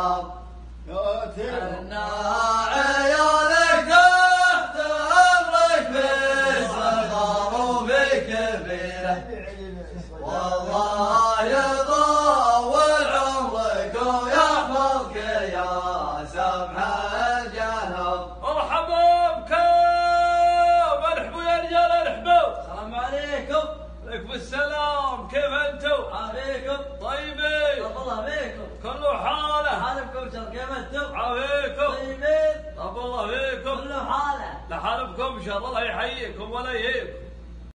الغاب والله يطول عمرك ويحفظك يا سمح الجنوب مرحبا بكم ارحبوا يا رجال ارحبوا السلام عليكم عليكم السلام كيف جراح يحييكم ولا يهيكم